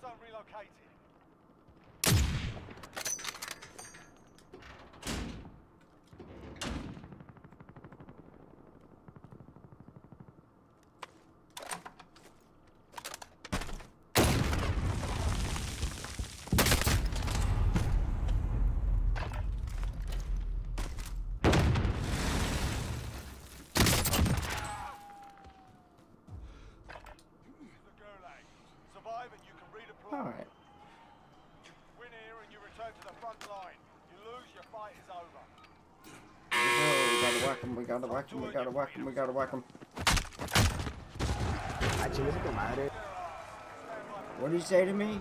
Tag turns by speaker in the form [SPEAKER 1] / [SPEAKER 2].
[SPEAKER 1] zone relocated. The Gulag. Survive you can redeploy.
[SPEAKER 2] Alright.
[SPEAKER 1] Win here and you return to the front line. You lose, your fight is over.
[SPEAKER 2] We gotta whack him, we gotta whack him, we gotta whack him, we gotta whack him.
[SPEAKER 3] Chingue su tu madre.
[SPEAKER 2] What did you say to me?